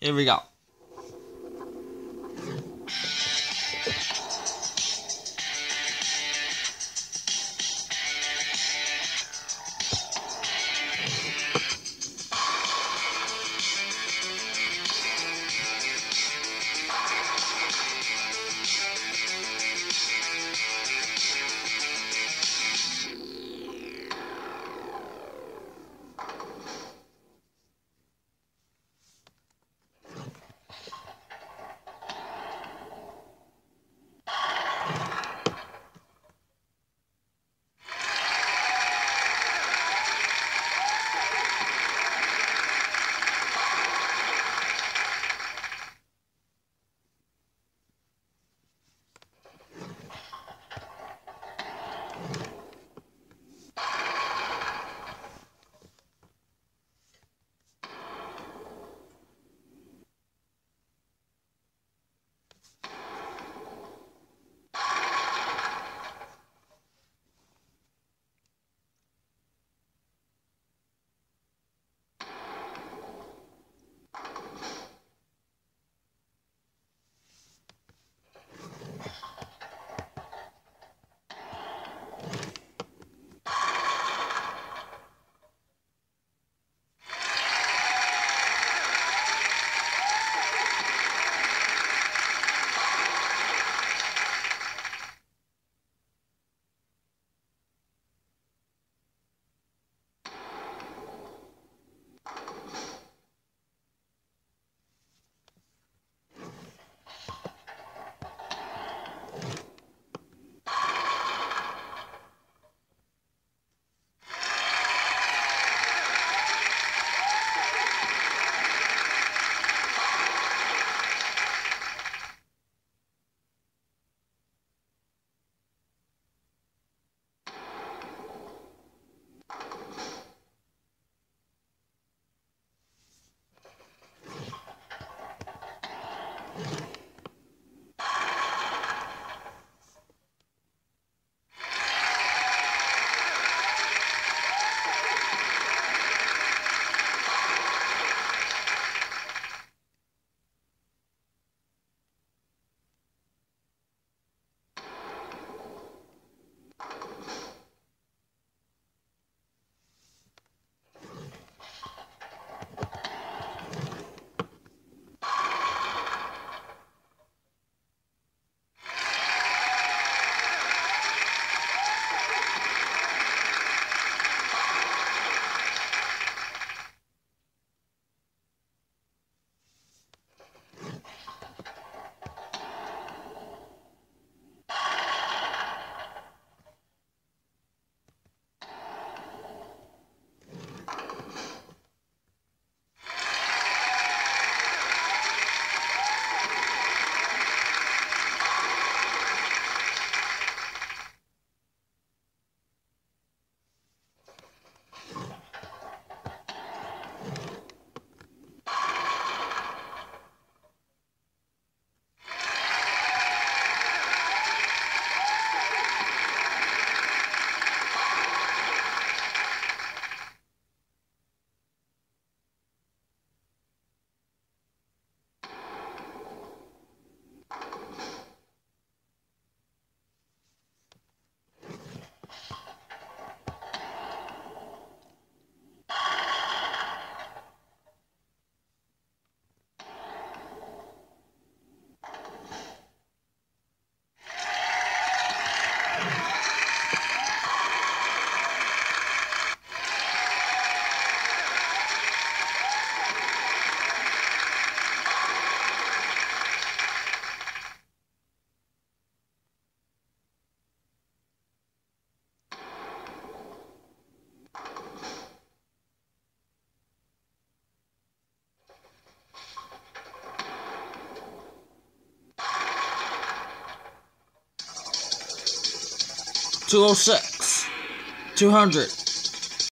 Here we go. Two oh six, two hundred.